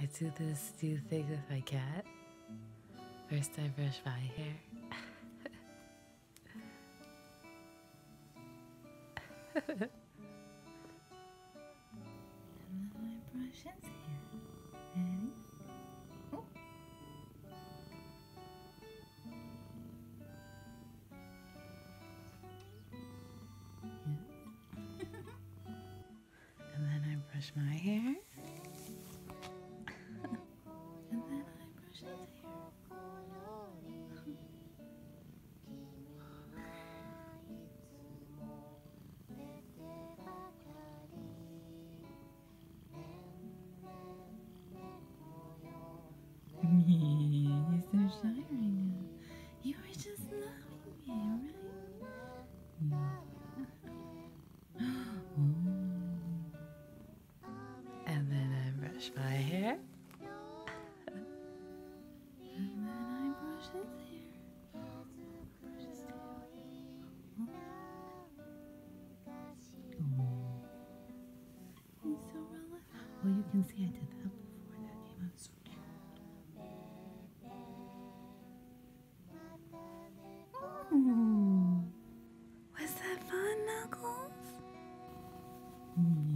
I do this do thing with my cat. First, I brush my hair. And then I brush his hair. Oh. And then I brush my hair. I brush his so shy right now. You were just loving me, right? And then I brush my hair. Can see I did that before. That came out so cute. Oh, was that fun, Knuckles? Hmm.